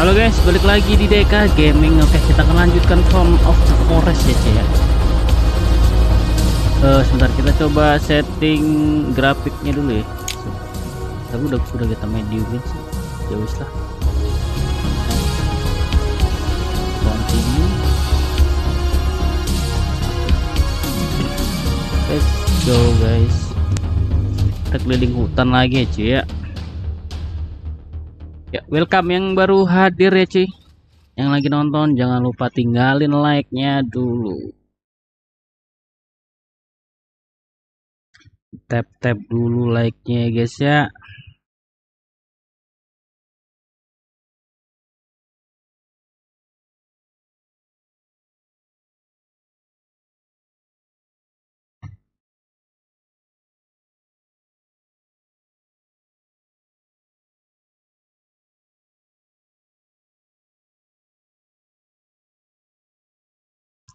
halo guys balik lagi di DK Gaming. Oke kita akan lanjutkan From of the Forest ya cik ya. Uh, sebentar kita coba setting grafiknya dulu ya. Tapi udah udah kita medium guys ya wis lah. Continue. Let's go guys. Kita keliling hutan lagi ya cuy ya ya welcome yang baru hadir ya cuy yang lagi nonton jangan lupa tinggalin like nya dulu. Tap tap dulu like nya ya guys ya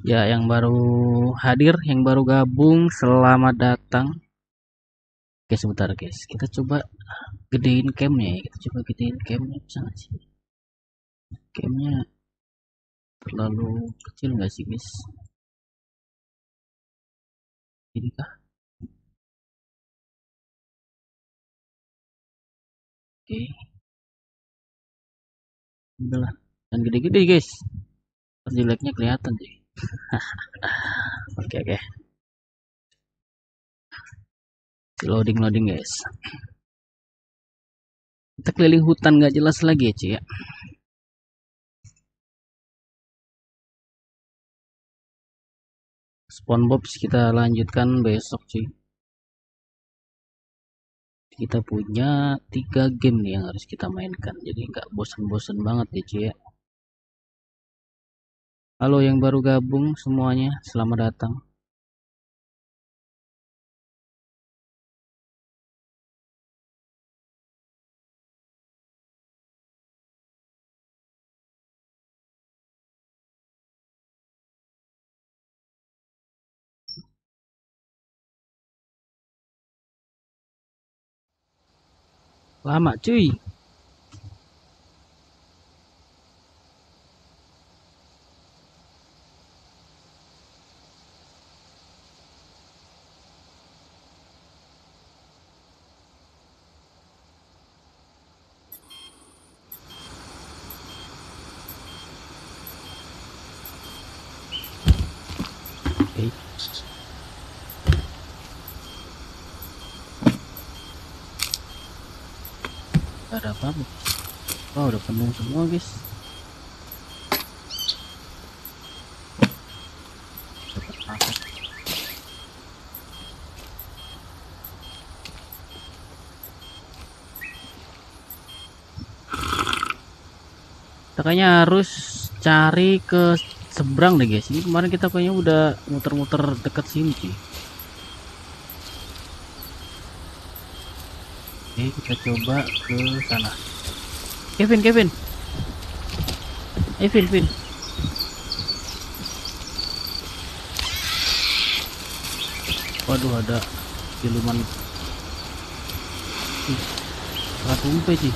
ya yang baru hadir yang baru gabung selamat datang. Oke sebentar guys. Kita coba gedein camnya ya. Kita coba gedein camnya bisa nggak sih? Camnya terlalu kecil nggak sih guys? Ini kah? Oke. Udahlah. Dan gede-gede guys. Jeleknya kelihatan sih oke oke. Loading loading guys. Kita keliling hutan nggak jelas lagi ya cuy ya? SpongeBob kita lanjutkan besok cuy kita punya tiga game nih yang harus kita mainkan. Jadi nggak bosan-bosan banget ya cuy ya Halo yang baru gabung semuanya, selamat datang. Lama cuy. Oke. Gak ada apa-apa. Wah, udah penuh semua, guys. Kayaknya harus cari ke seberang deh guys ini kemarin kita kayaknya udah muter-muter dekat sini sih oke kita coba ke sana. Kevin Kevin. Eh Vin Vin. Waduh ada siluman. Ih, ratu umpe sih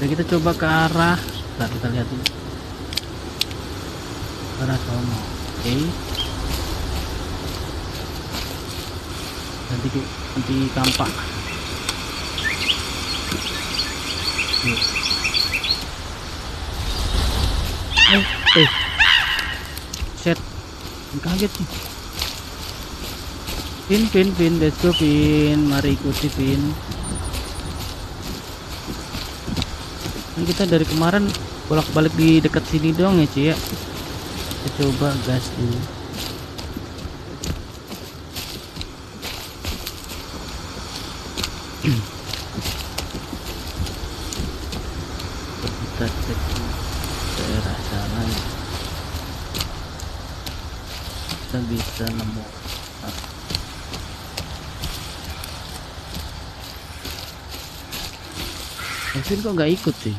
dan kita coba ke arah. Ntar kita lihat dulu. Arah sono oke. Nanti nanti tampak. Yuk. eh. Eh. Set. Kaget sih pin pin pin. Let's go pin. Mari ikuti pin. Kan kita dari kemarin bolak-balik di dekat sini dong ya cuy ya. Kita coba gas dulu kita cek daerah sana ya. kita bisa nemu ah. Kevin kok nggak ikut sih.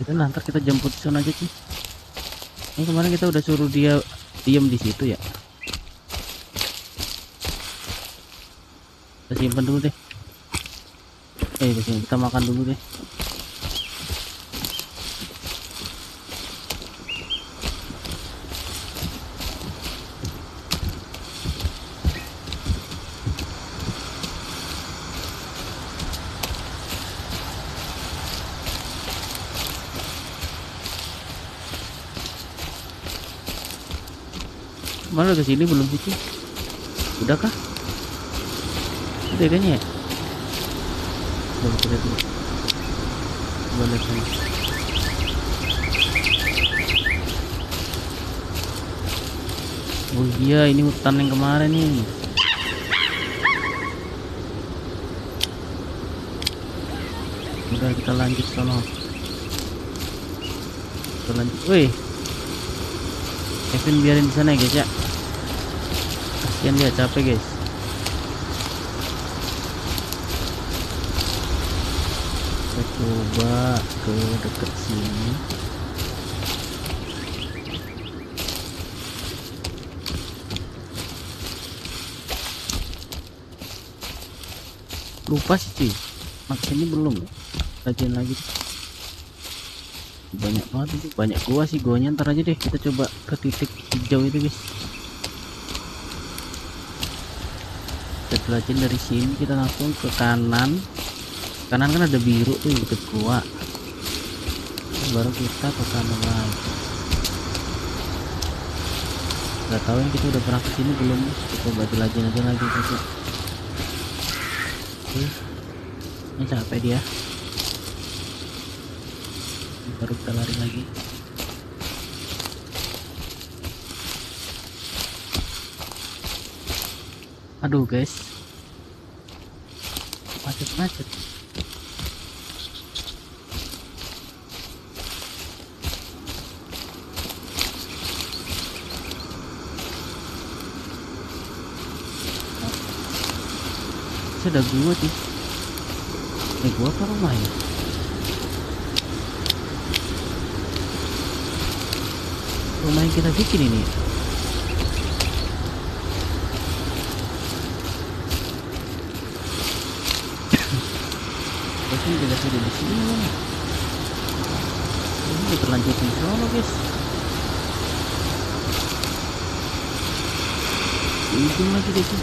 Kita nanti kita jemput sana aja sih ini kemarin kita udah suruh dia diem di situ ya. Kita simpan dulu deh. Eh kita makan dulu deh ke sini belum sih udah kah udah kayaknya ya? Coba kita dulu coba lihat oh iya ini hutan yang kemarin nih. Udah kita lanjut sono. Kita lanjut. Wih. Kevin biarin di sana ya guys ya kasihan dia capek guys. Kita coba ke dekat sini. Lupa sih cuy. Ini belum. Kajian lagi. Banyak banget banyak gua sih guanya. Ntar aja deh kita coba ke titik hijau itu guys jelasin dari sini kita langsung ke kanan. Kanan kan ada biru tuh deket gua. Baru kita ke kanan lagi. Nggak tahu yang kita udah pernah ke sini belum. Kita coba jelasin aja lagi ya. Oke. ini capek dia. Baru kita lari lagi. Aduh guys macet-macet sudah gua sih eh gua apa rumah ya rumah yang kita bikin ini tidak sudah di sini? Ini udah terlanjur di sono guys. Di ujung lagi sih.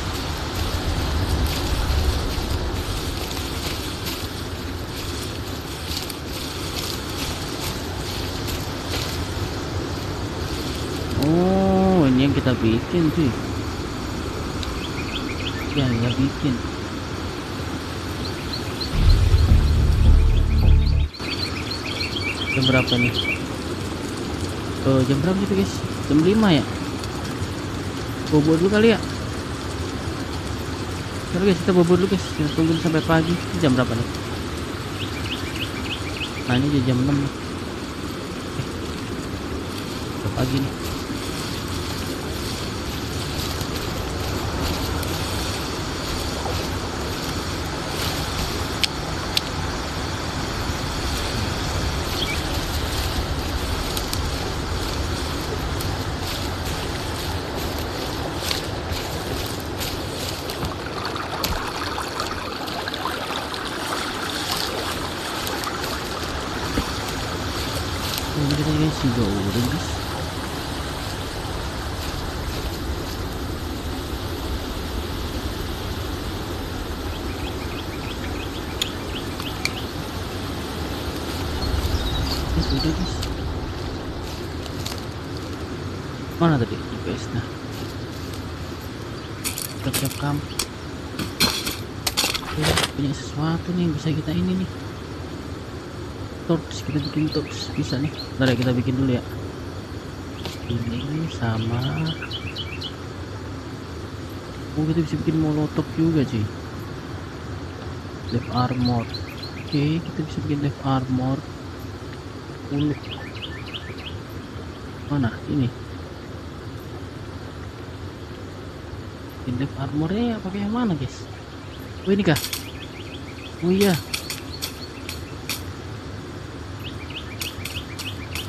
Oh, ini yang kita bikin cuy. Ya, ya bikin. Jam berapa nih? Oh, jam berapa itu guys? Jam 5 ya? Bobo dulu kali ya? Oke guys, kita bobo dulu guys. Kita tunggu sampai pagi. Ini jam berapa nih? Nah, ini jam 6 nih. Eh, pagi nih. Ini kita guys juga udah guys. Guys, udah guys. Mana tadi guys? Nah, siap-siap kam. Oke, punya sesuatu nih yang bisa kita ini nih torch kita bikin torch bisa nih. Bentar ya kita bikin dulu ya. Ini sama. Oh kita bisa bikin molotov juga cuy. Left armor oke kita bisa bikin left armor Ulu. mana? Ini. Bikin left armornya ya pakai yang mana guys? Oh ini kah? Oh iya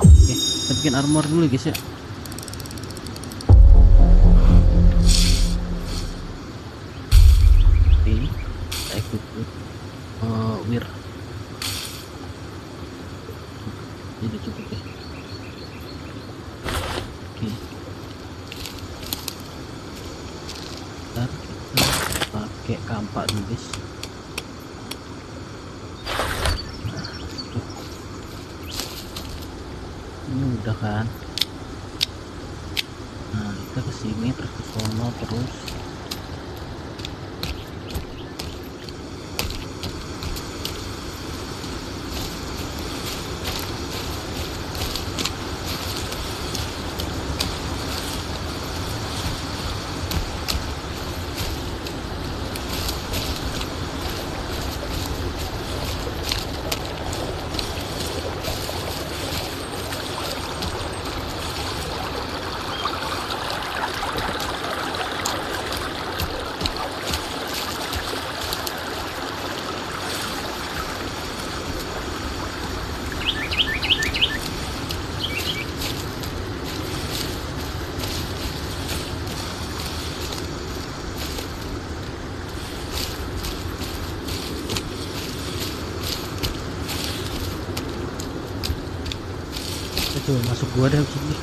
Oke, kita bikin armor dulu guys ya. Oke. pakai kampak dulu guys ini udah kan nah kita ke sini terus ke sono terus itu masuk gua sini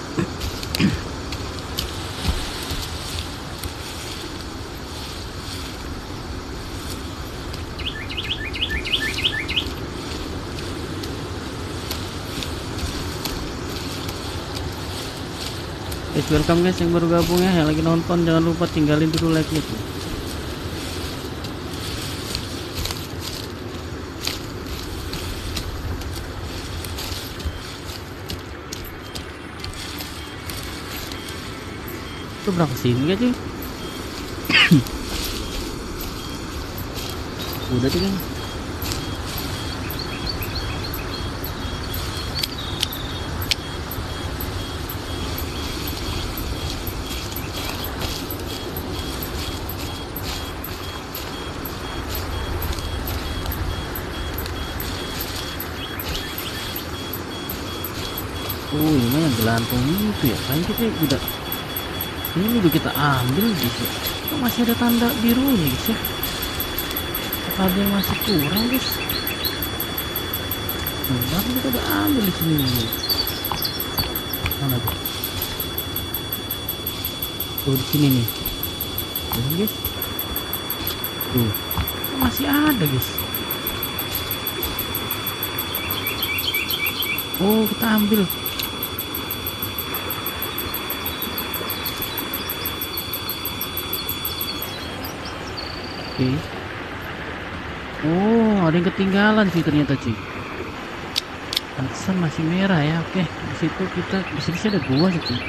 Guys, welcome guys yang baru gabung ya, yang lagi nonton jangan lupa tinggalin dulu like-nya tuh. Itu berapa sini gak cuy? Udah tuh kan. Oh ini yang gelantung itu ya Kayaknya kita udah Ini udah kita ambil ya Kok masih ada tanda biru nih guys ya? Apa ada yang masih kurang guys Enggak kita udah ambil di sini. Mana tuh? Tuh di sini nih. Ini guys Tuh. Masih ada guys Oh kita ambil Oke. Oh, ada yang ketinggalan sih ternyata cuy. Pantesan masih merah ya. Oke, di situ kita di sini ada gua sih cuy.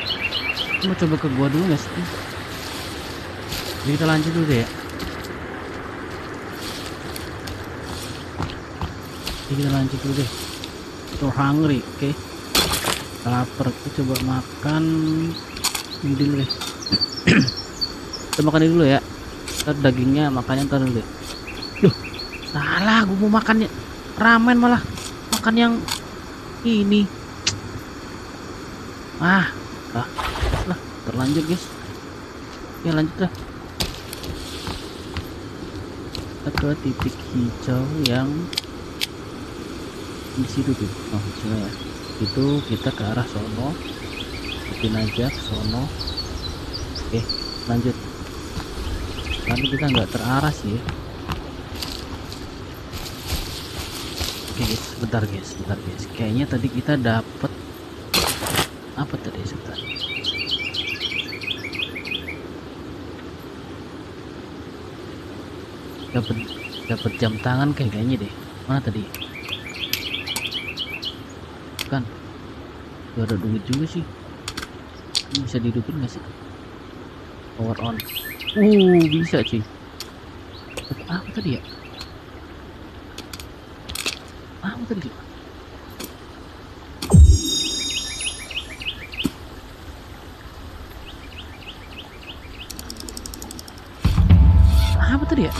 Kita mau coba ke gua dulu nggak sih? Jadi kita lanjut dulu deh ya. Jadi kita lanjut dulu deh. So hungry, oke. Lapar, kita coba makan ini dulu deh. kita makan ini dulu ya ntar dagingnya makannya ntar deh. Duh, salah gue mau makannya ramen malah. Makan yang ini. Ah lah lah terlanjut guys. Ya lanjut lah. Ke titik hijau yang di situ tuh. Oh sini ya. Itu kita ke arah sono. Ikutin aja sono. Oke lanjut tapi kita nggak terarah sih. Oke guys. Sebentar guys. Sebentar guys. Kayaknya tadi kita dapat apa tadi? Sebentar. Dapat dapat jam tangan kayak kayaknya deh. Mana tadi? Kan? Gak ada duit juga sih. Ini bisa dihidupin nggak sih? Power on uh bisa cuy. Dapat apa tadi ya? Apa tadi? Apa tadi ya?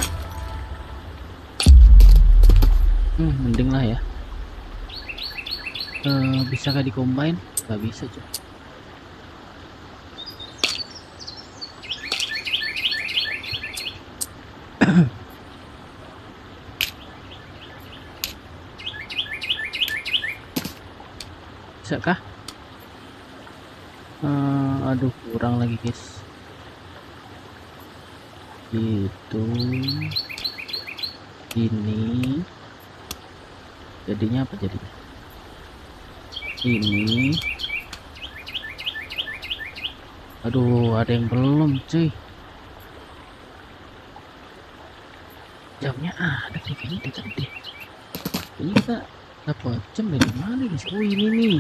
Hmm mending lah ya. Eh bisa gak dikombine Gak bisa cuy bisa kah Eh, aduh kurang lagi guys. Itu ini jadinya apa jadinya? Ini. Aduh ada yang belum cuy. Jamnya ada sih kayaknya deh ini kita dapat jam dari mana guys? Oh ini nih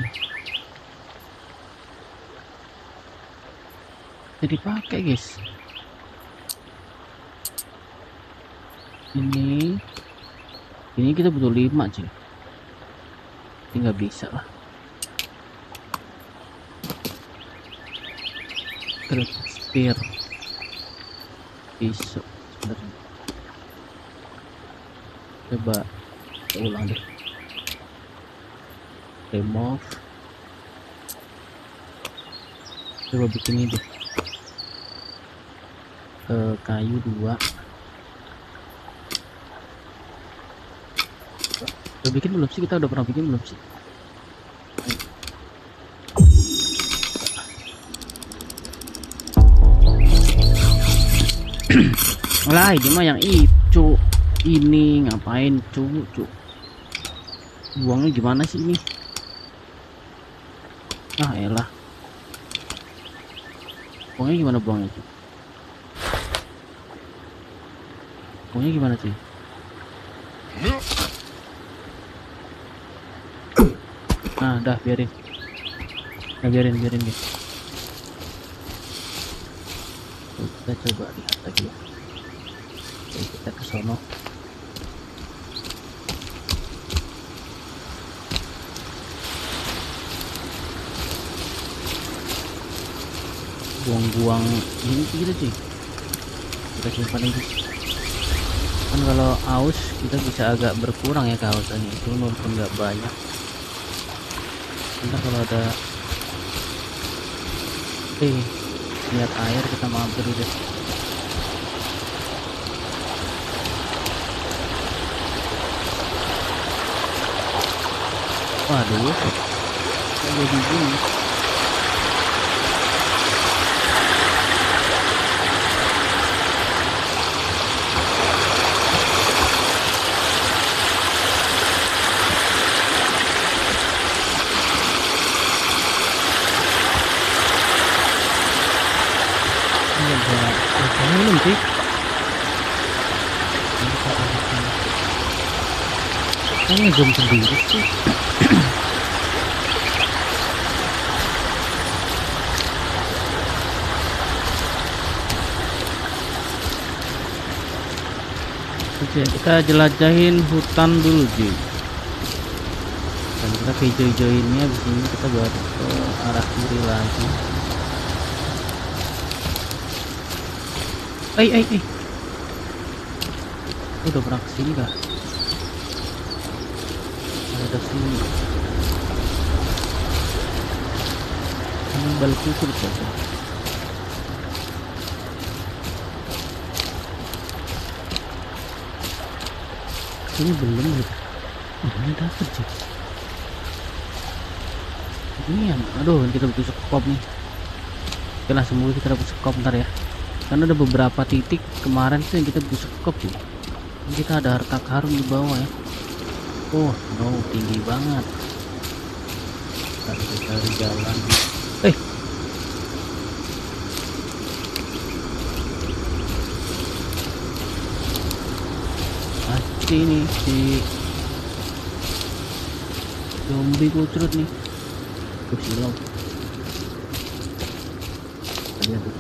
jadi pakai guys. Ini ini kita butuh lima cuy. Ini nggak bisa lah. Terus spear pisau sebenarnya. Coba ulang deh. Remove. Coba bikin ini deh Eh, kayu dua. Udah bikin belum sih? Kita udah pernah bikin belum sih? Lah ini mah yang itu ini ngapain cu cu? Buangnya gimana sih ini? Ah elah. Buangnya gimana buangnya cu buangnya gimana sih nah dah biarin. Nah biarin biarin guys. Kita coba lihat lagi ya. Oke, kita ke sono. Buang-buang ini gitu cuy. Kita simpan ini kan kalau aus kita bisa agak berkurang ya kehausannya itu walaupun nggak banyak. Ntar kalau ada eh lihat air kita mampir deh. Waduh. Jadi gini ini ada ada minum sih ini zoom sendiri sih Oke, kita jelajahin hutan dulu, Ji. Dan kita ke hijau-hijauinnya di sini kita baru ke arah kiri lagi. Eh, eh, eh. Udah pernah ke sini kah? Ada sini. Ini balik saja. Ini belum gitu. Oh, ini dapet sih. Ini yang, aduh, kita butuh sekop nih. Oke lah, semoga kita dapat sekop ntar ya. Karena ada beberapa titik kemarin tuh yang kita sih. Ini kita ada harta karun di bawah ya. Oh, no, tinggi banget. Kita cari jalan. Eh, pasti nih si zombie kucrut nih tuh silau lihat tuh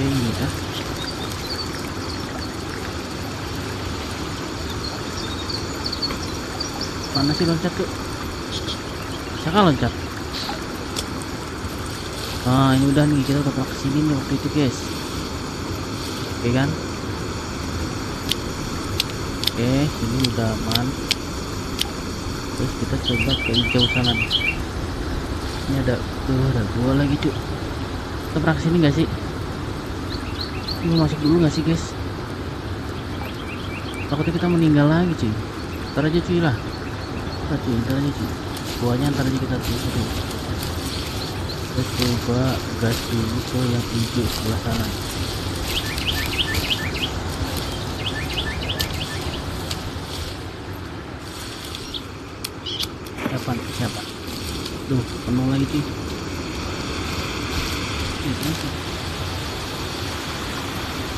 Oke, ini ya mana sih loncat tuh siapa loncat? Ah ini udah nih. Kita udah ke sini nih waktu itu guys. Oke kan? Oke ini udah aman. Terus kita coba ke hijau sana nih. Ini ada tuh ada dua lagi cuy kita pernah ke sini nggak sih? Ini masuk dulu nggak sih guys? Takutnya kita meninggal lagi cuy. Ntar aja cuy lah cuy ntar aja cuy buahnya ntar aja kita tutup kita coba gas dulu ke yang hijau sebelah sana. Siapa? Siapa? Duh, penuh lagi kenapa?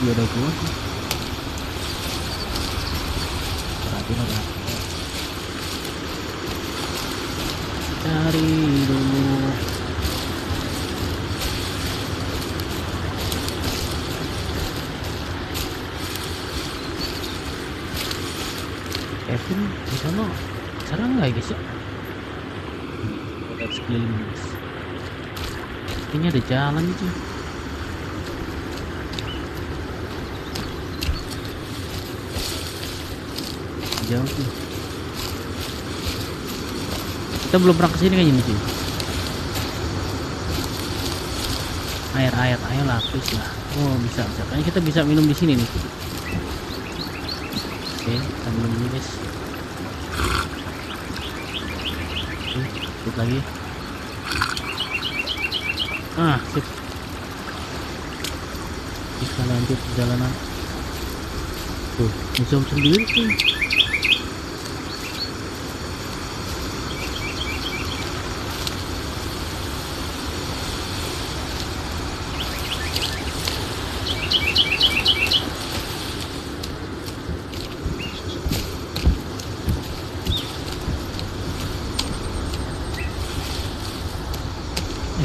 Iya ada gua sih Perhatian apa? Cari dulu Kevin sana serang nggak ya guys ya? Kita sekeliling guys. Ini ada jalan itu. Jauh tuh. Kita belum pernah ke sini kayaknya nih cuy. Air air air lapis lah. Oh bisa bisa. Kayaknya kita bisa minum di sini nih. Oke, kita minum dulu guys. Ikut lagi. Ah, sip. Kita lanjut perjalanan. Tuh, museum sendiri tuh.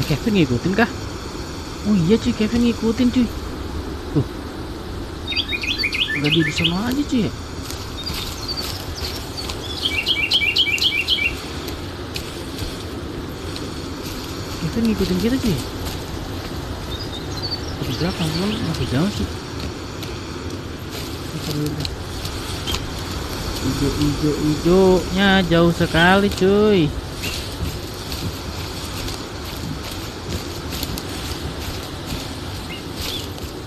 Eh, Kevin ngikutin kah? Oh iya cuy, Kevin ngikutin cuy. Tuh. Udah dia di sana aja cuy. Kevin ngikutin kita cuy. Di belakang belum masih jauh sih. Ijo ijo ijonya jauh sekali cuy.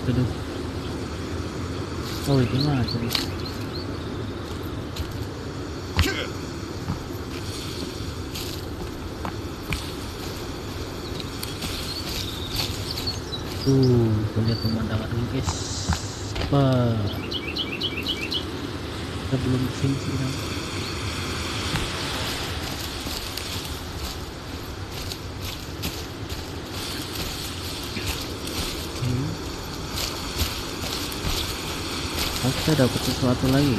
Aduh. Tuh, kita lihat pemandangan ini guys. Apa? Kita belum ke sini sih kita dapat sesuatu lagi.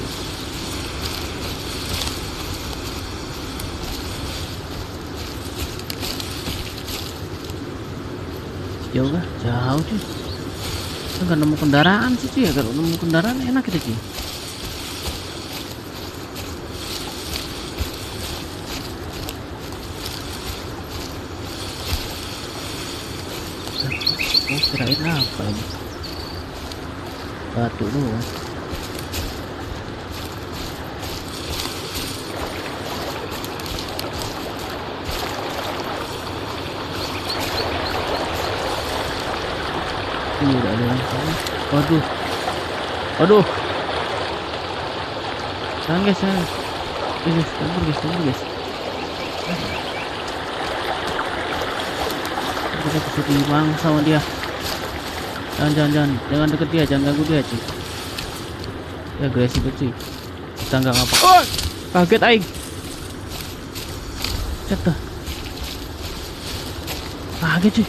Jauh kah? Jauh cuy. Kita nggak nemu kendaraan sih ya. Kalau nemu kendaraan enak kita cuy. Oh, kirain apa ini? Batu doang. Ini udah ada yang sana. Waduh. Waduh. Jangan guys, jangan. Guys, guys, kabur guys, kabur guys. Kita ke sini bang sama dia. Jangan, jangan, jangan, jangan deket dia, jangan ganggu dia, cuy. Ya agresif cuy. Kita nggak ngapa. Oh, kaget aing. Cetak. Kaget, cuy.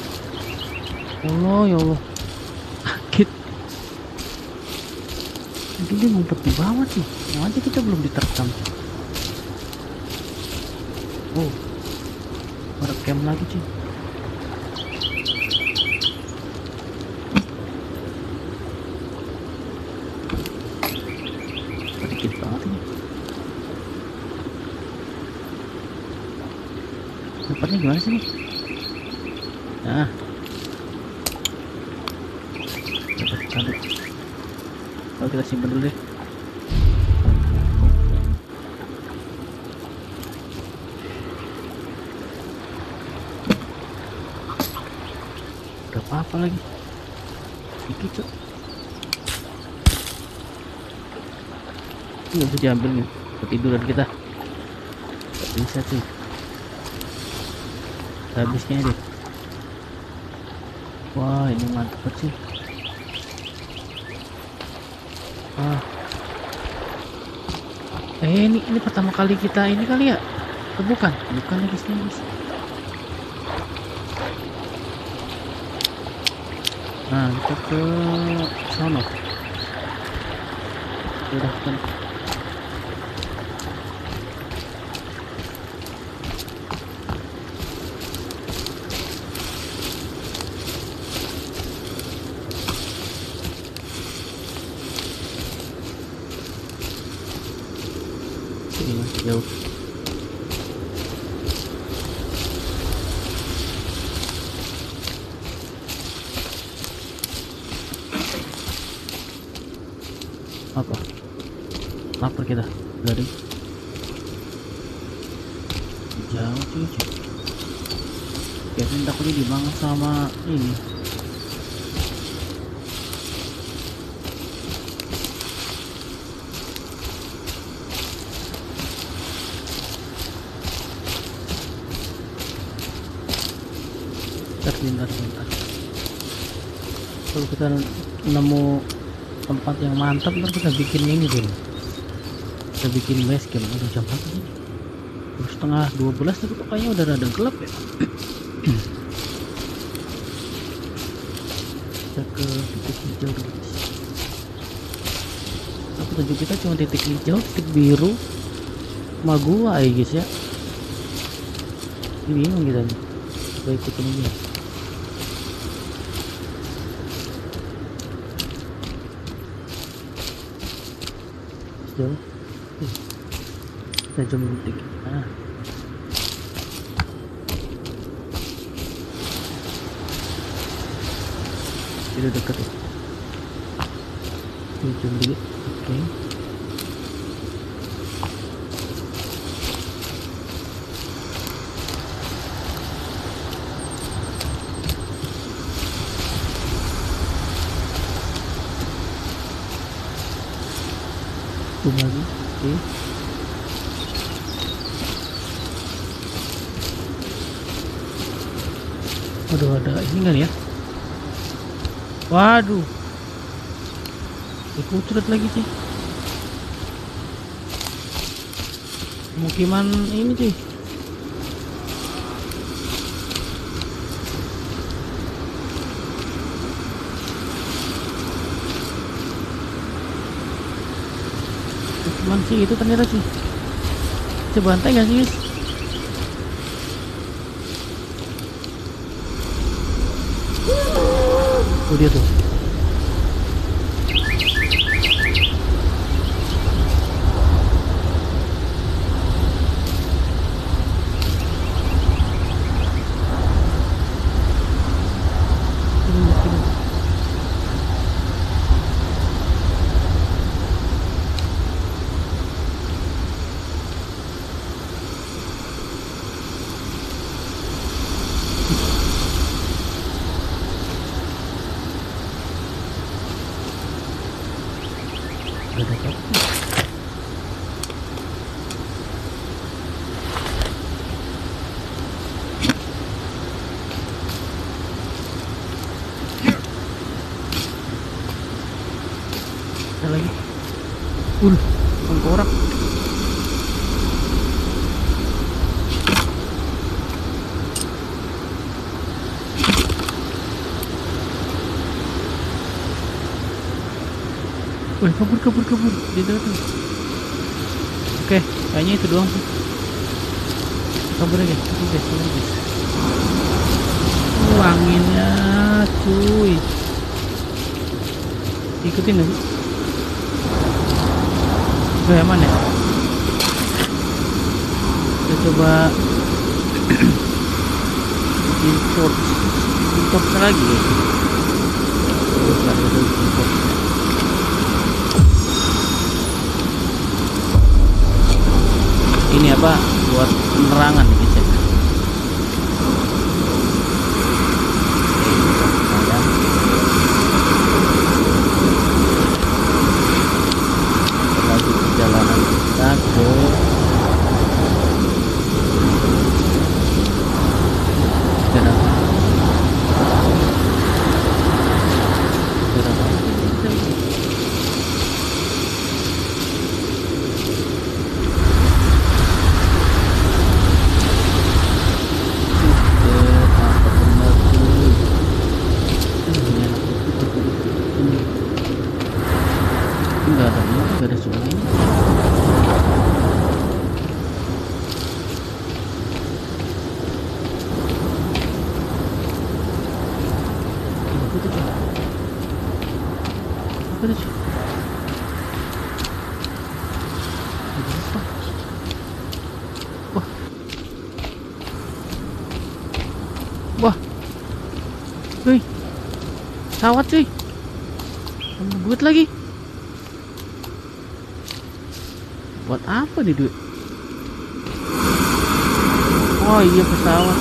Allah, ya Allah. Mungkin dia ngumpet di bawah sih. Yang aja kita belum diterkam. Oh, ada camp lagi cuy. Sedikit banget ini. Tempatnya gimana sih nih? Bisa diambil nih ketiduran kita. Nggak bisa cuy habisnya deh wah ini banget sih. Ah. Eh ini ini pertama kali kita ini kali ya? Eh, bukan? Bukan ya guys. Nah kita ke sana. Udah kan ini masih jauh apa lapar kita dari jauh cuy cuy. Kevin takutnya dibangun sama ini bentar bentar bentar kalau kita nemu tempat yang mantap ntar kita bikin ini dulu kita bikin base camp udah jam berapa sih? Udah setengah 12 tapi kok kayaknya udah rada gelap ya? Kita ke titik hijau dulu. Nah, petunjuk kita cuma titik hijau titik biru. Sama gua ya guys ya. Ini bingung kita nih. Kita ikutin ini jauh Ih, kita jam titik ah itu dekat ya Ini jam dulu oke. Zoom lagi oke. Waduh ada ini kan ya. Waduh. Dikucurut lagi sih. Pemukiman ini sih. Pemukiman sih itu ternyata sih. Coba bantai gak sih Oh dia tuh Kirim, kirim. Udah dapat. Ada lagi. Uh, tengkorak. Wih, kabur, kabur, kabur. Dia datang. Oke, kayaknya itu doang sih. Kabur aja, kabur guys, kabur guys. Uh, anginnya, cuy. Ikutin gak sih? Oke, aman ya? Kita coba import import lagi ya. Terus ada. ini apa buat penerangan di kitchen lagi perjalanan kita ke nih duit oh iya pesawat.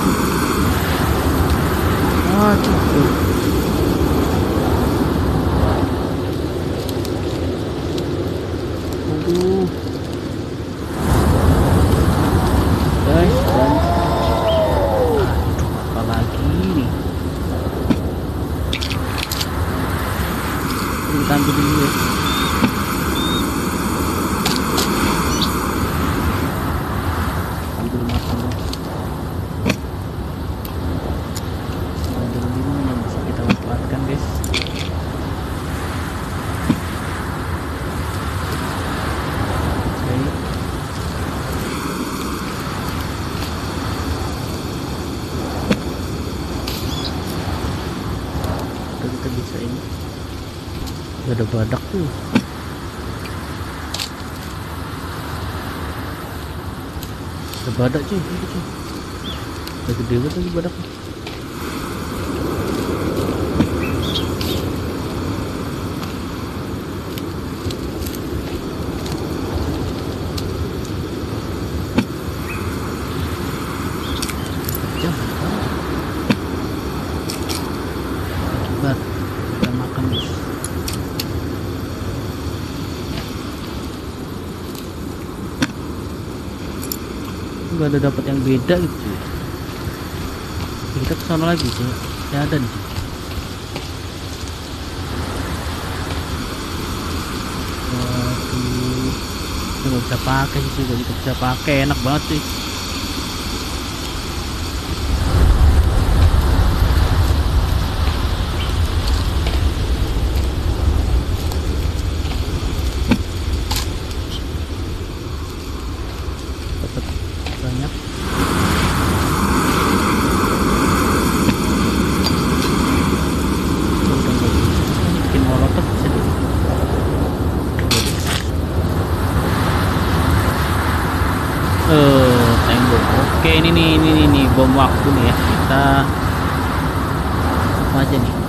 Waduh oh, aduh. Kecil, kecil. Gede banget lagi badak. beda gitu kita ke sana lagi sih ya ada nih. Cuy nggak bisa pakai sih kita bisa pakai. Enak banget sih. oke ini nih ini nih, bom waktu nih ya. Kita apa aja nih?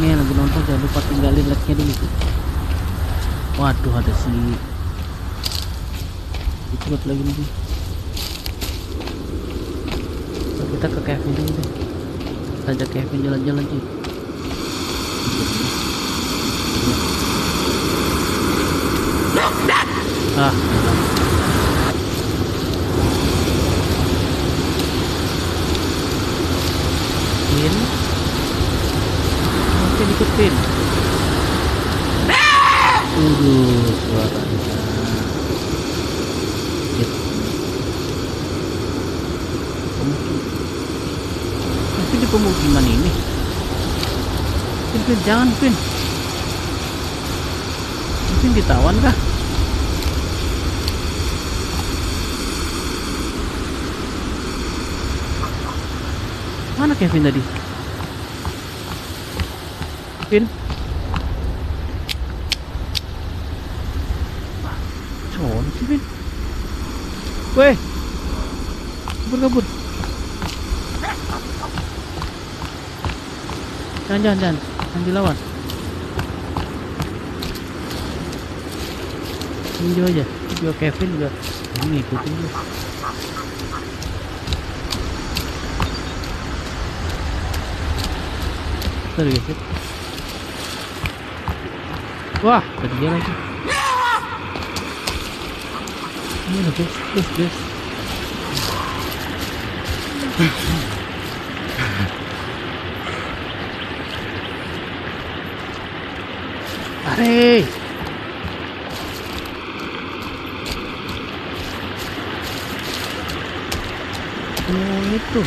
Baru gabung ya lagi nonton jangan lupa tinggalin like nya dulu. Waduh ada si ikut lagi nih. Kita ke Kevin dulu deh. Kita ajak Kevin jalan-jalan sih ah. Pin mungkin ikut pin Tunggu suaranya Gitu. Pemukiman. Tapi di pemukiman ini Pin, Pin, jangan Pin Pin ditawan kah? Mana Kevin tadi? Pin? Cuman sih Pin. Weh. Kabur kabur. Jangan jangan jangan. Jangan dilawan. Ini aja. Juga Kevin juga ini ikutin dia. Sorry guys. ya. Wah, tadi dia lagi. Ini guys, guys, guys. Are. Oh, itu.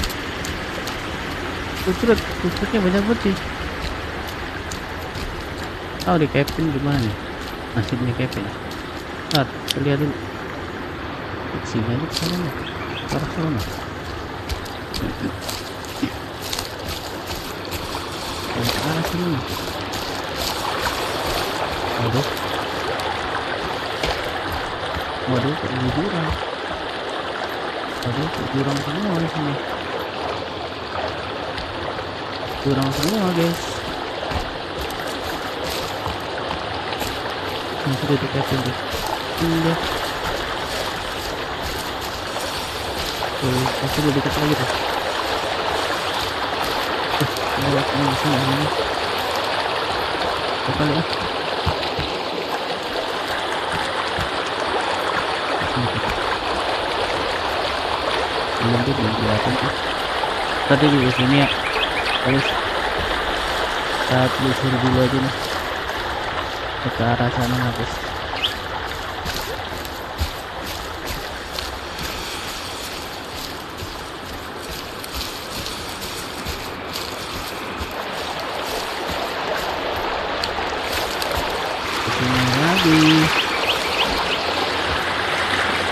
Kucret, kucretnya banyak sih. Tahu di Kevin gimana nih? Nasibnya Kevin. Kita lihat dulu. Sini aja ke sana. Ke arah sana. Ke arah sini. Waduh. Waduh, ini jurang. Waduh, jurang semua di sini. Jurang semua, guys. Yang sudah Kevin tuh. Iya. Tuh, pasti lebih dekat lagi tuh. Tuh, lewat ini sini ini. Apa kali ah? belum kelihatan tuh tadi di sini ya. Terus kita telusur dulu aja nih. Ke arah sana habis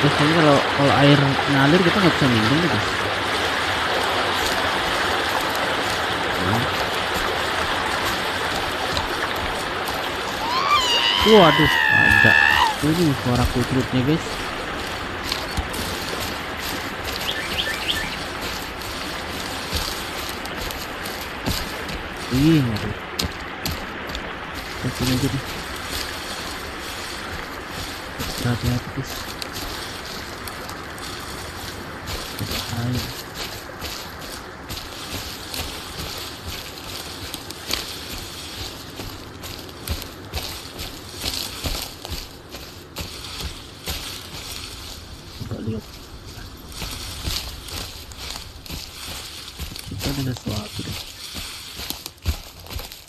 biasanya kalau kalau air ngalir kita nggak bisa minum gitu waduh ada. Ini suara kutrutnya guys. Ih waduh. Kita sini aja deh. Hati-hati guys Lihat. Kita ada sesuatu deh.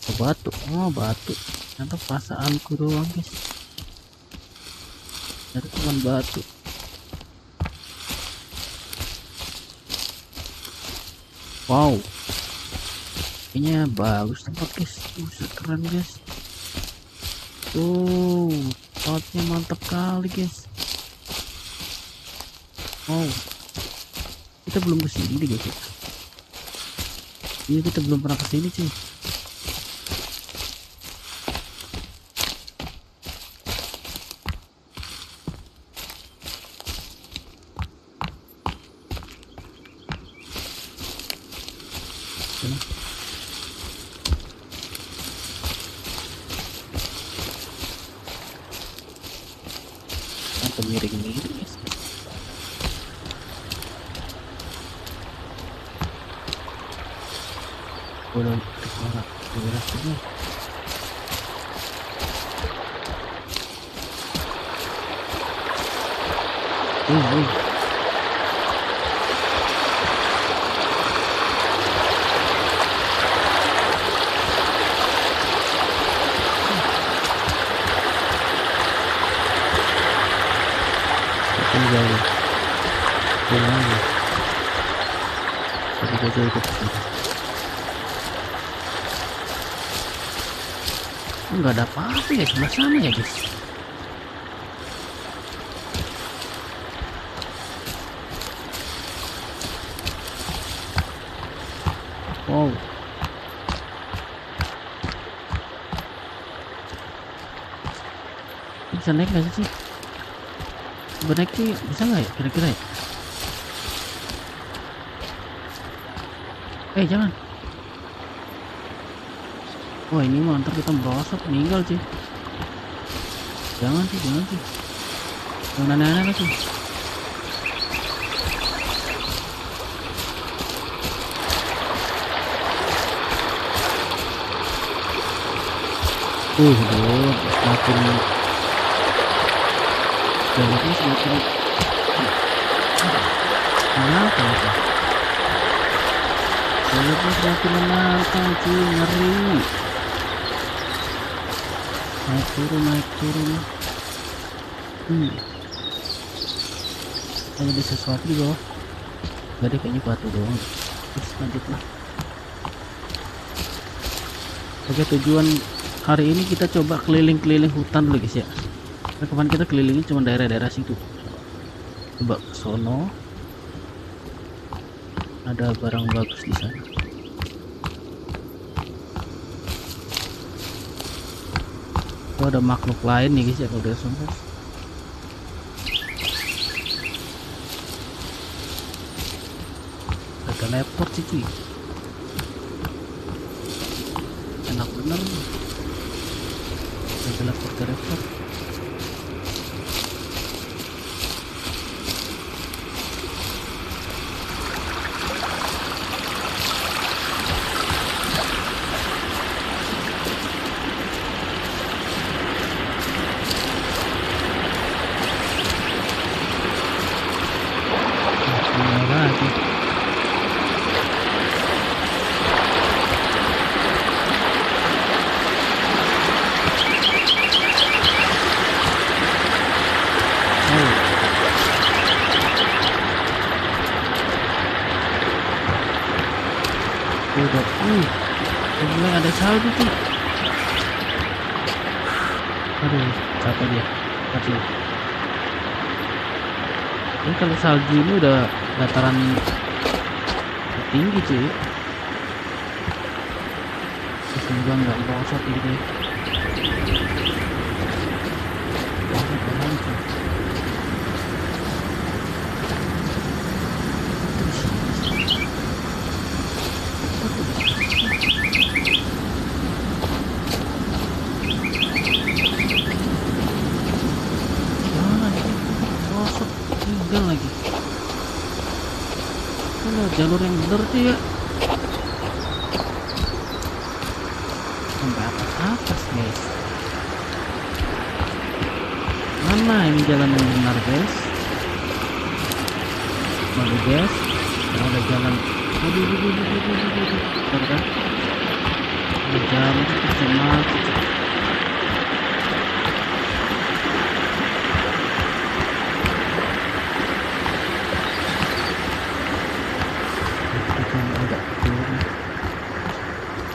Oh, batu. Oh, batu. Ternyata perasaanku doang, guys. Dari teman batu. Wow. Kayaknya bagus tempat guys. Buset keren guys. Tuh, tempatnya mantap kali guys. Wow. Kita belum ke sini deh guys. ya. Iya kita belum pernah ke sini sih. miring-miring guys udah banget beres ini Uh, uh. tinggal pulang ya tapi gue coba ikut sini nggak ada apa-apa ya sebelah sana ya guys wow. Bisa naik nggak sih naik sih bisa nggak ya kira-kira ya? Eh jangan. Wah ini mah ntar kita merosot meninggal sih jangan sih jangan sih jangan aneh-aneh sih uh aduh semakin jalurnya semakin menantang sih jalurnya semakin menantang cuy ngeri naik turun naik turun. Hmm. Ada sesuatu di bawah gak ada kayaknya batu doang. Terus lanjutlah oke tujuan hari ini kita coba keliling-keliling hutan dulu guys ya. Nah, kemarin kita kelilingin cuma daerah-daerah situ. Coba ke sono. Ada barang bagus di sana oh, ada makhluk lain nih guys ya kalau udah sono ada teleport sih cuy. Enak bener. Ada teleport Nah, lagi Oh. Udah, uh, mulai ada salju tuh. Aduh, capek dia. Mati. Ini kalau salju ini udah dataran tinggi cuy. Semoga nggak merosot gitu. ya. Merosot banget, cuy. Jangan, merosot tinggal lagi. Kalau jalur yang bener tuh ya sampai atas atas guys. Mana ini jalan yang benar guys? Mana guys? Kalau ada jalan, aduh, aduh, aduh, aduh, aduh, aduh, aduh. Bentar, kan? Ada jalan itu tercemar. Kita agak turun.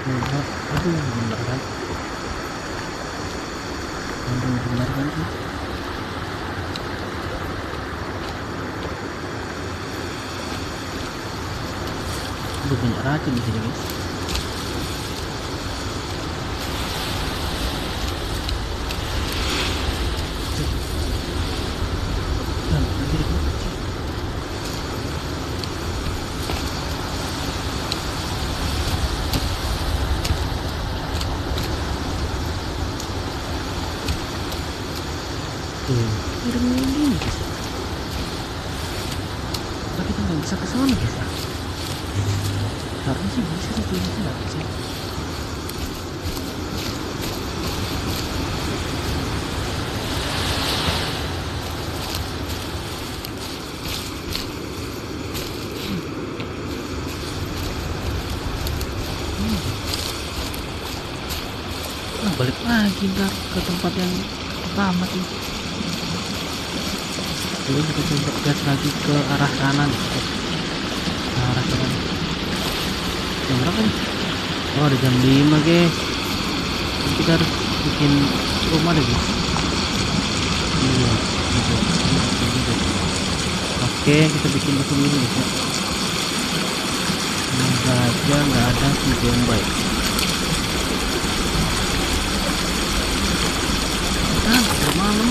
Coba, aduh, bener kan? Aduh, bener kan sih? Aduh, banyak racun di sini guys. Dan, nanti dikit. Tuh, udah begini guys. Bisa ke sana bisa harusnya sih bisa sih bisa nggak bisa. Nah, balik lagi ntar ke tempat yang pertama tuh Dulu kita coba gas lagi ke arah kanan nih oh ada jam 5 guys. Jadi kita harus bikin rumah deh guys. Iya gitu. Oke kita bikin dulu guys. Ya semoga aja nggak ada si Bombay ah udah malam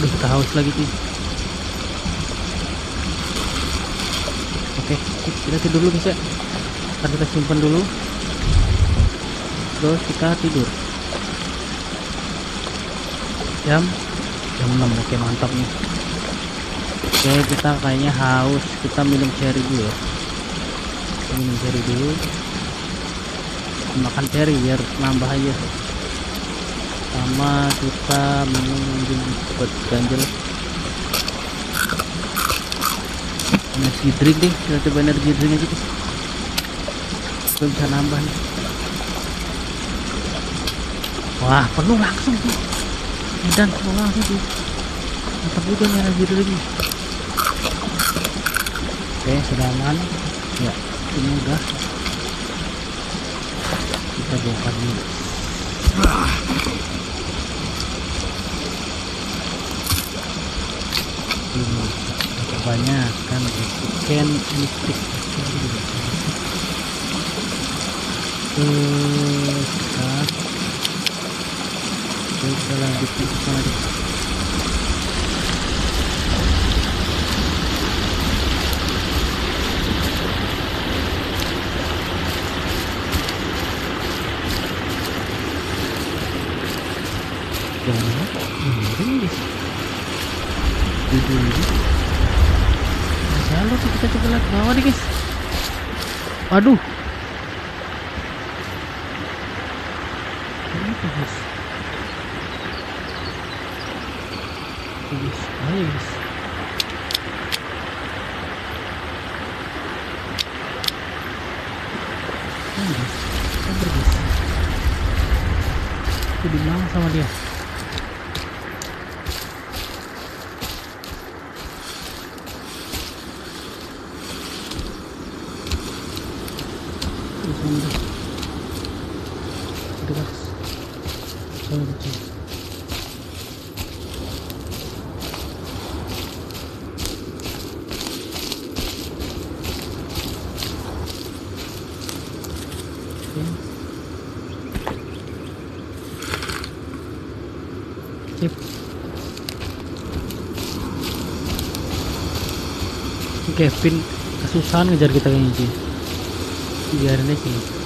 ini kita haus lagi sih. Oke, dulu bisa. Ntar kita simpan dulu. Terus kita tidur. Jam jam 6. Oke, mantap nih. Oke, kita kayaknya haus. Kita minum cherry dulu ya. Minum cherry dulu. Makan cherry biar nambah aja. Sama kita minum minum buat ganjel. Energi drink deh kita coba energi drink aja deh. Supaya bisa nambah nih. Wah penuh langsung tuh. Dan penuh langsung tuh. Mantap juga nih energi drink nih. oke sudah aman. Ya ini udah. Kita bongkar dulu. Ini kebanyakan can listrik terus kita kita lanjut kita lanjut. Jangan lupa ini guys Judul ini Lalu tuh kita lihat bawah nih guys. Aduh. कैफिन सुसान में जर के तक यहीं जरने के लिए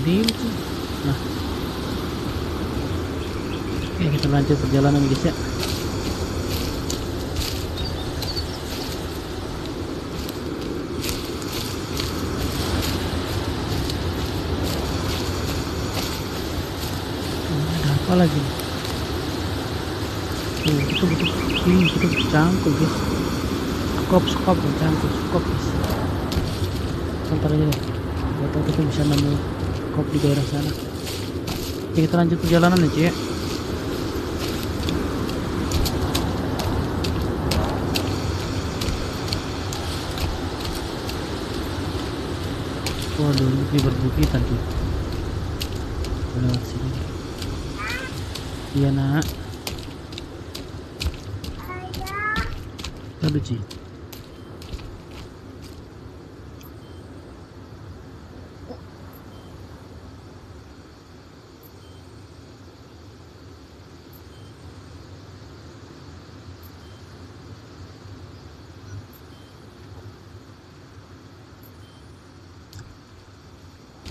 Tuh. Nah. Oke, kita lanjut perjalanan guys ya. Ada apa lagi? Tuh, itu betul ini itu cangkul guys. Skop skop cangkul skop guys. sebentar aja deh buat kita bisa nemu kop di daerah sana. Oke, kita lanjut perjalanan ya Ci ya. Waduh ini berbukitan cuy lewat sini. Iya nak. Aduh Ci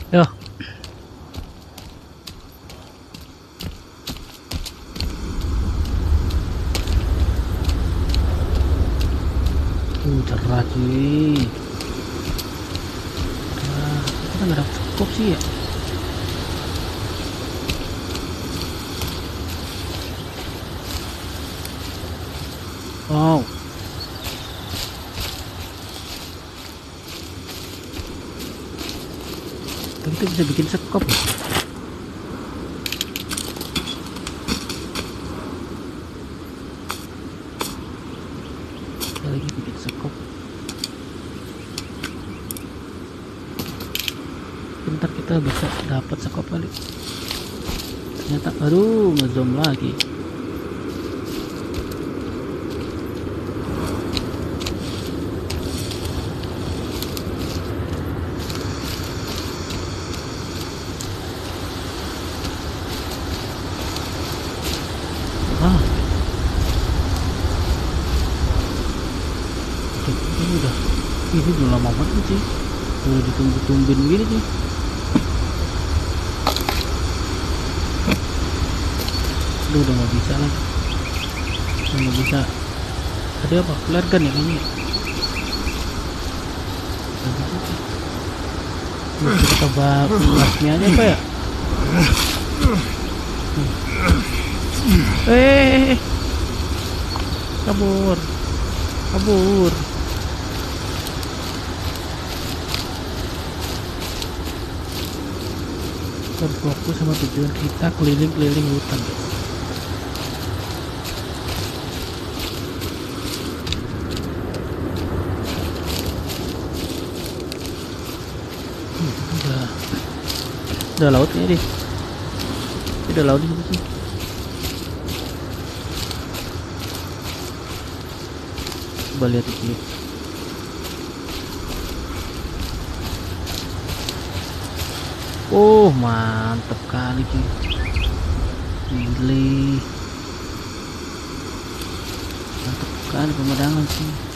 Yo. Uh, cerah cuy. Nggak dapet skop sih ya. Wow. Tapi kita bisa bikin skop ya. Kita lagi bikin skop. Bentar kita bisa dapat skop kali. Ternyata aduh ngezoom lagi. Ah. Ini udah ini udah lama banget sih. Udah ditunggu-tungguin gini sih. Aduh, udah nggak bisa lagi. Udah nggak bisa. Tadi apa? Flare gun ya sih. Ini kita coba plasnya aja apa ya? Eh, kabur, kabur. Berfokus sama tujuan kita keliling-keliling hutan. guys. Hmm, udah, udah ini deh. Udah laut di sih. coba lihat ini oh mantep kali cuy gile mantep kali pemandangan sih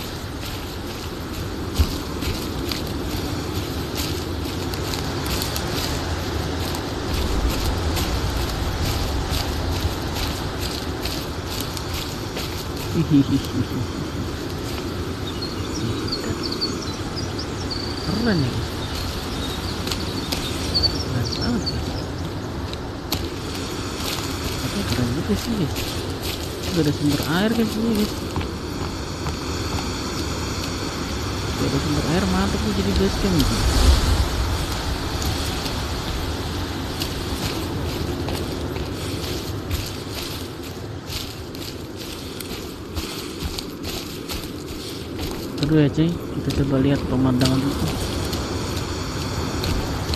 keren ya. Keren banget. Tapi keren juga sih ada sumber air kan sini guys. Udah ada sumber air mantap nih jadi base camp. gitu. Aduh ya cuy. Kita coba lihat pemandangan itu.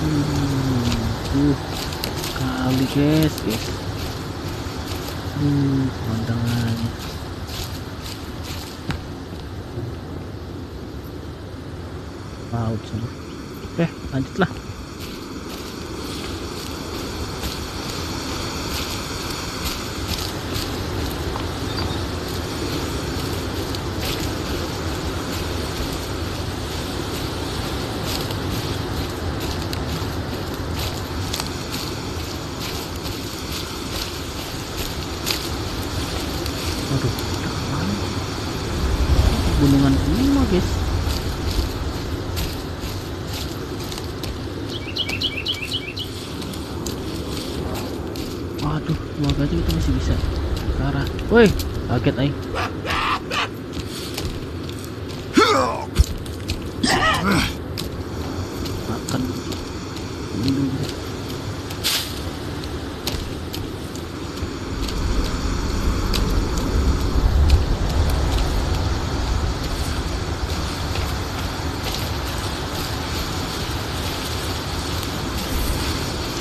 Hmm, tuh kali guys. Guys hmm, pemandangannya laut sana oke lanjutlah Aduh, kita ke mana? Gunungan semua guys. Waduh, semoga aja kita masih bisa ke arah. Woi, kaget aing.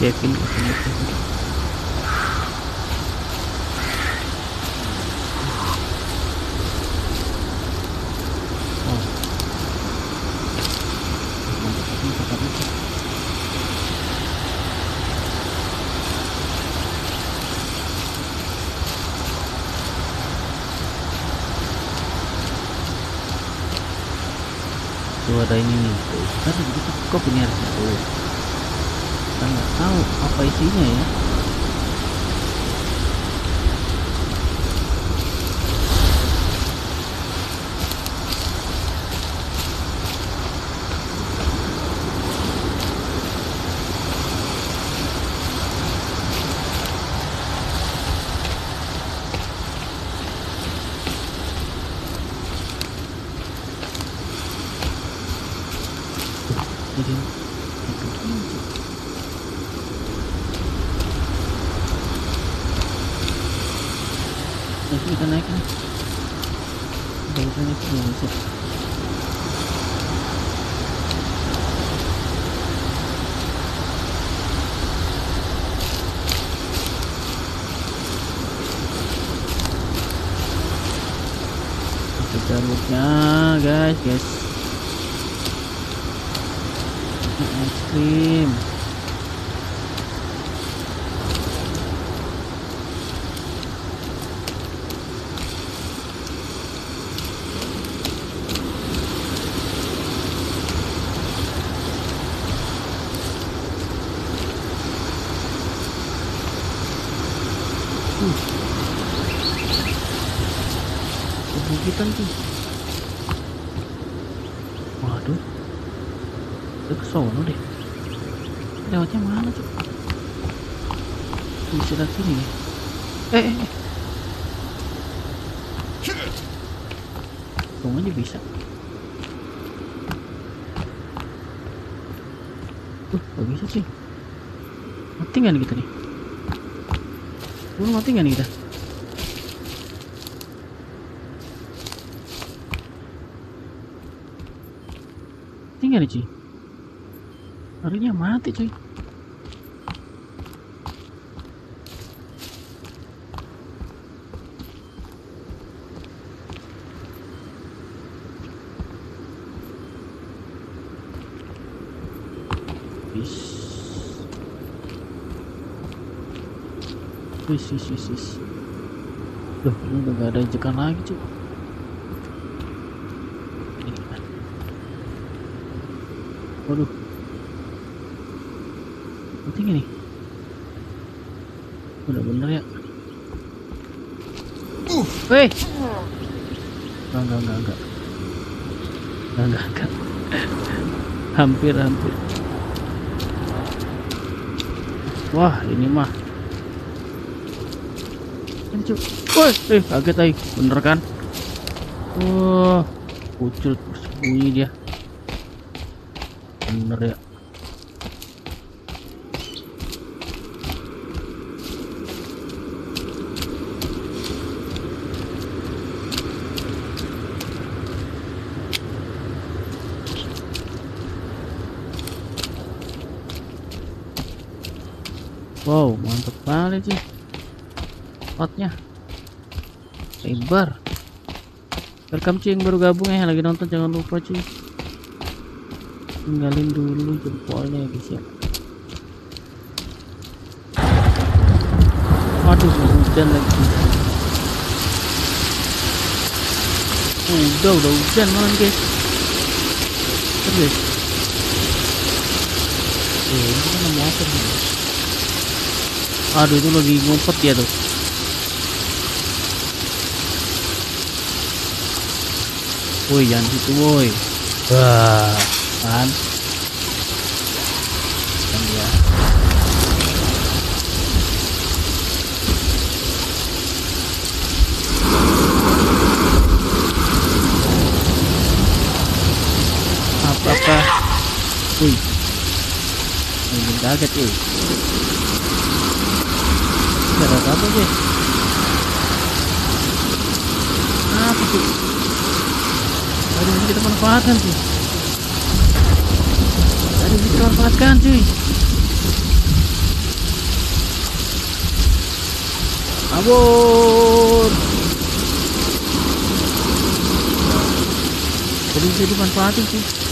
Cekin ke sini. Mantap, mantap, mantap. tuh ada ini nih tuh kok harus tuh kita nggak tahu apa isinya ya jadi itu aja. Nah, kita naik nih. Udah kita naik dulu, bisa. Kita jalurnya, guys, guys. ekstrim Kebukitan tuh. Waduh. Dia ke sono deh. Lewatnya mana tuh? Bisa lewat sini ya? Eh, eh, eh. Tunggu aja bisa. Tuh, gak bisa sih. Mati nggak nih kita nih? Belum mati nggak nih kita? Nih cuy? Harinya mati cuy. Wis. Wis, wis, wis. Loh, ini udah gak ada injekan lagi cuy. Ini kan. Waduh. Penting ini. Bener-bener ya. Weh. Enggak, enggak, enggak, enggak. Enggak, enggak, enggak. hampir, hampir. Wah, ini mah. Cuy. Woi, eh kaget ay. Bener kan? Wah, kucul bersembunyi dia. Bener ya. Wow, mantap banget sih. Spotnya lebar. Welcome cuy yang baru gabung ya, lagi nonton jangan lupa cuy. Tinggalin dulu jempolnya ya guys ya. Waduh, hujan lagi. Udah, udah hujan malam guys. Terus. Eh, ini kan mau apa? Aduh itu lagi ngumpet ya tuh. Woi jangan gitu woi. Wah kan. Kan dia. Apakah? Wih. Ini kaget eh. ada apa sih apa sih ada yang kita manfaatkan sih ada yang kita manfaatkan cuy. Kabur! Jadi itu manfaatin sih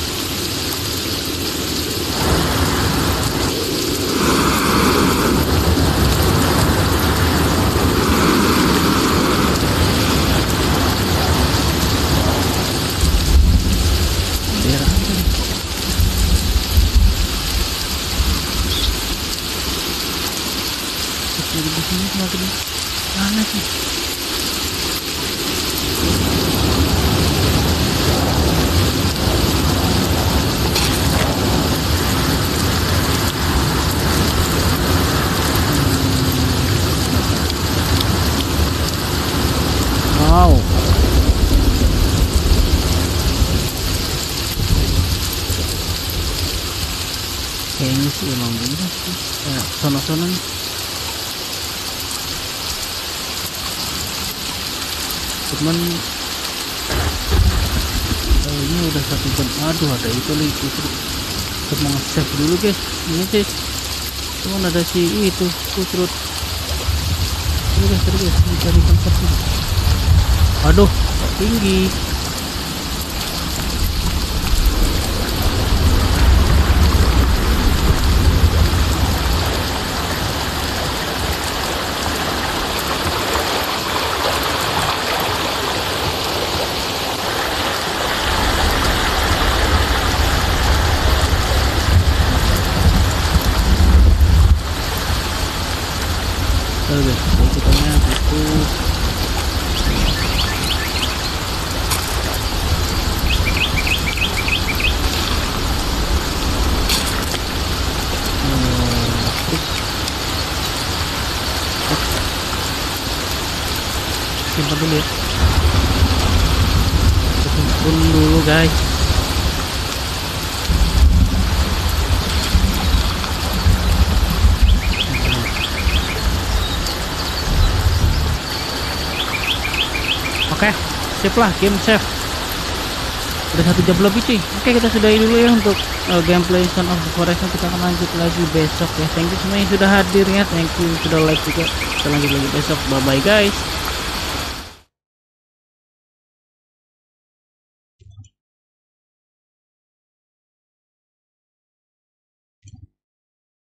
sono-sono. Cuman eh, ini udah satu jam. Aduh ada itu lagi justru. Untuk save dulu guys. Ini guys. Cuman ada si itu kusrut. Ini guys, tadi guys, Ini cari tempat dulu. Aduh, tinggi. Aduh guys, kita tutup. simpan dulu ya simpan dulu guys oke sip lah game save udah satu jam lebih cuy. Oke kita sudahi dulu ya untuk uh, gameplay Son of the Forest. Kita akan lanjut lagi besok ya. Thank you semuanya yang sudah hadir ya. Thank you sudah like juga. Kita lanjut lagi besok. Bye bye guys